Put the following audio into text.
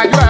Like.